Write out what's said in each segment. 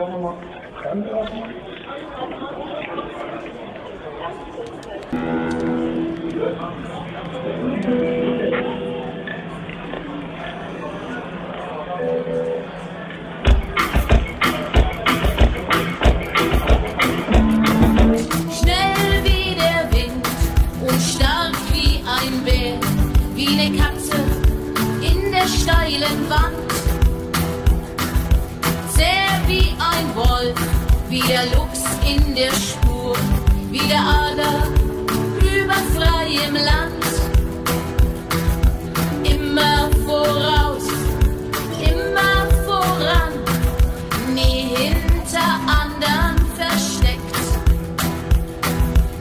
auch ein Wolf, wie der Luchs in der Spur, wie der Adler über freiem Land. Immer voraus, immer voran, nie hinter anderen versteckt.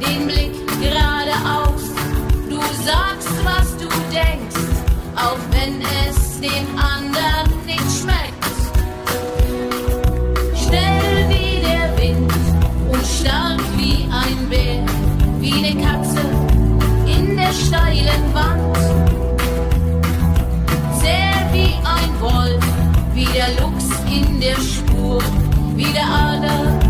Den Blick geradeaus. Du sagst, was du denkst, auch wenn es den anderen steilen Wand. Zäh wie ein Wolf, wie der Luchs in der Spur, wie der Adler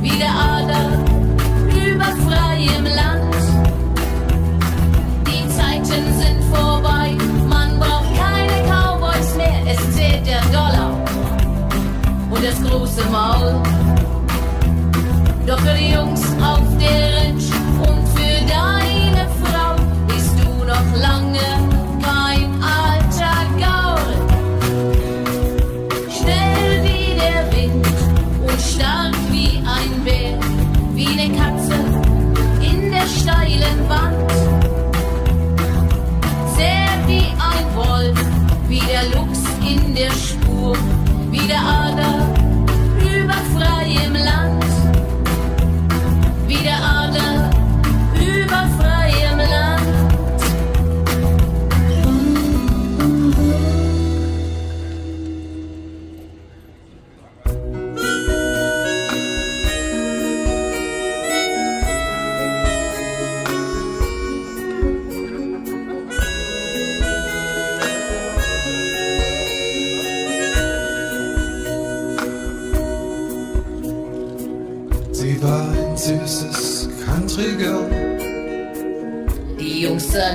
Wie der Adler über freiem Land. Die Zeiten sind vorbei, man braucht keine Cowboys mehr, es zählt der Dollar und das große Maul. Doch für die Jungs auf der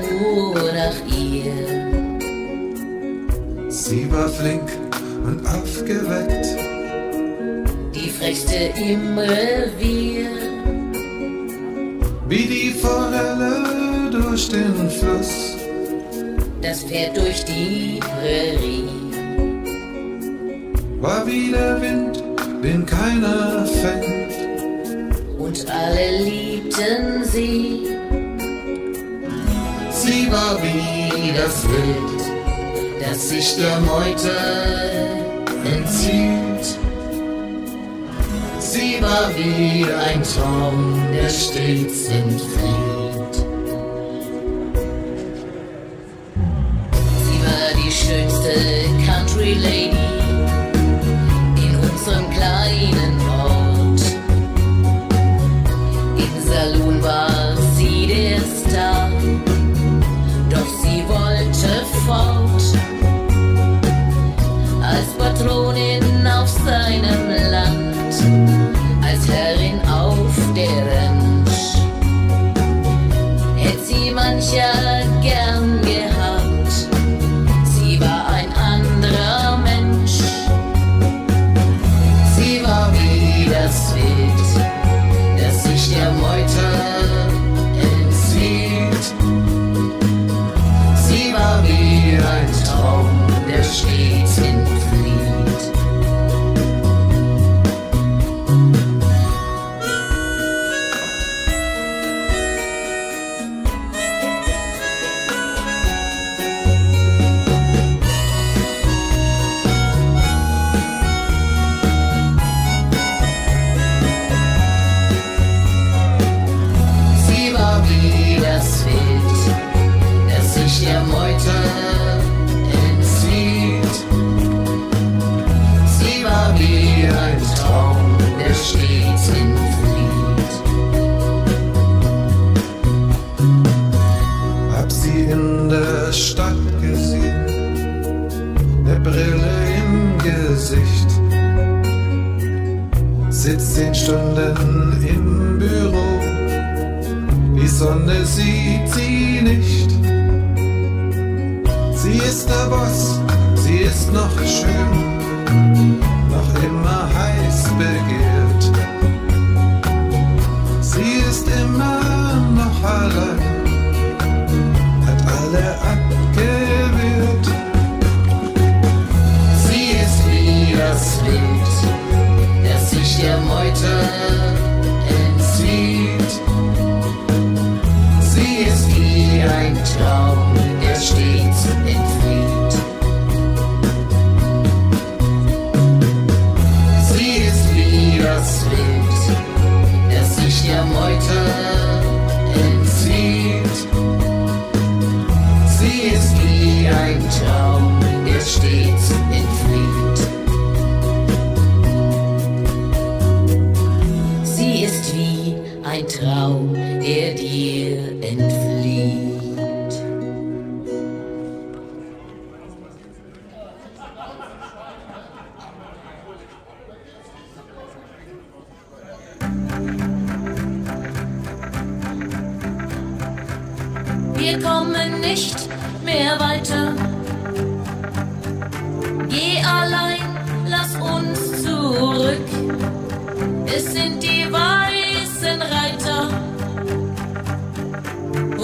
Nur nach ihr. sie war flink und aufgeweckt. Die frechste im Revier. Wie die Forelle durch den Fluss, Das Pferd durch die Prärie. war wie der Wind, den keiner fängt. Und alle liebten sie. War wie das Wild, Das sich der Meute entzieht. sie war wie ein Traum, der stets entflieht. Sie war die schönste Country Lady ist noch schön, noch immer heiß begehrt. Traum, der stets entflieht. Sie ist wie ein Traum, der dir entflieht. Wir kommen nicht mehr weiter allein, lass uns zurück. Es sind die weißen Reiter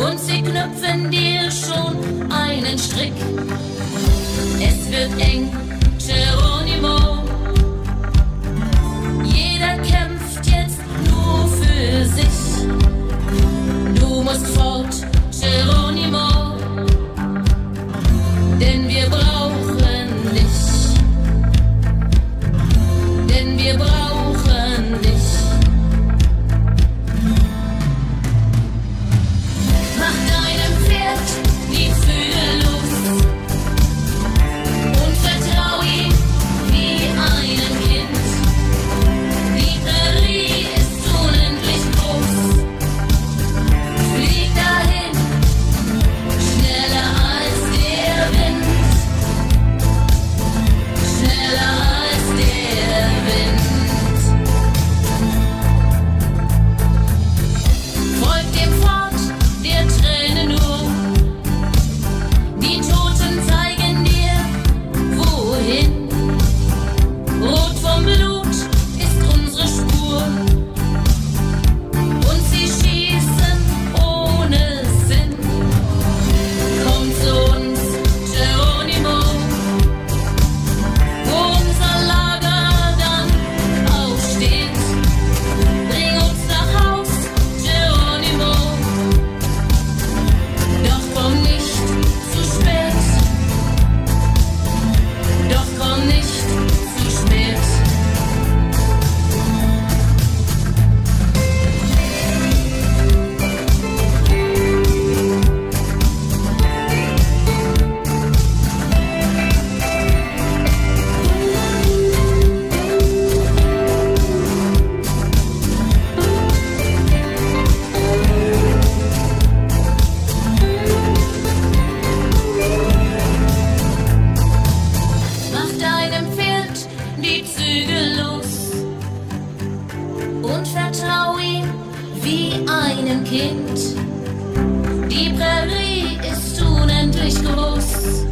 und sie knüpfen dir schon einen Strick. wie einem Kind. Die Prärie ist unendlich groß.